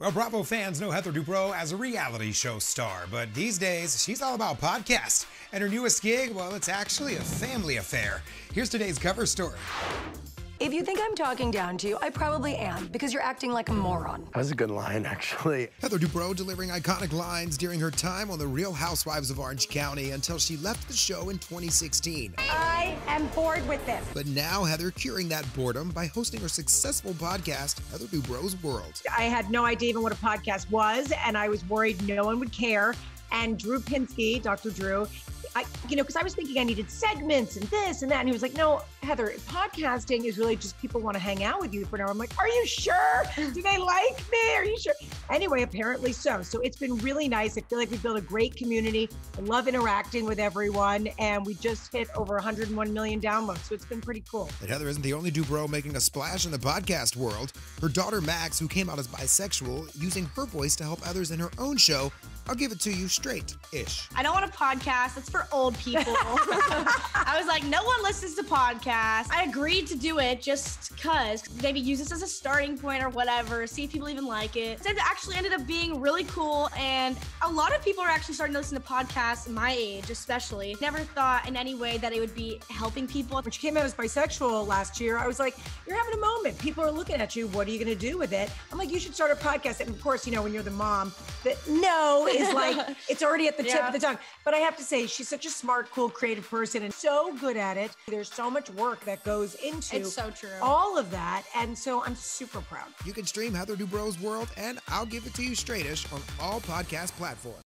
Well, Bravo fans know Heather Dubrow as a reality show star, but these days she's all about podcasts. And her newest gig, well, it's actually a family affair. Here's today's cover story. If you think I'm talking down to you, I probably am, because you're acting like a moron. That was a good line, actually. Heather Dubrow delivering iconic lines during her time on The Real Housewives of Orange County until she left the show in 2016. I am bored with this. But now Heather curing that boredom by hosting her successful podcast, Heather Dubrow's World. I had no idea even what a podcast was, and I was worried no one would care. And Drew Pinsky, Dr. Drew, I, you know, because I was thinking I needed segments and this and that. And he was like, no, Heather, podcasting is really just people want to hang out with you for hour. I'm like, are you sure? Do they like me? Are you sure? Anyway, apparently so. So it's been really nice. I feel like we built a great community. I love interacting with everyone. And we just hit over 101 million downloads. So it's been pretty cool. And Heather isn't the only Dubrow making a splash in the podcast world. Her daughter Max, who came out as bisexual, using her voice to help others in her own show, I'll give it to you straight ish. I don't want a podcast. It's for old people. I was like, no one listens to podcasts. I agreed to do it just because maybe use this as a starting point or whatever, see if people even like it. It actually ended up being really cool. And a lot of people are actually starting to listen to podcasts my age, especially. Never thought in any way that it would be helping people. When she came out as bisexual last year, I was like, you're having a moment. People are looking at you. What are you going to do with it? I'm like, you should start a podcast. And of course, you know, when you're the mom, that no is like, it's already at the tip Yeah. of the tongue. But I have to say, she's such a smart, cool, creative person and so good at it. There's so much work that goes into It's so true. all of that. And so I'm super proud. You can stream Heather Dubrow's World and I'll give it to you straightish on all podcast platforms.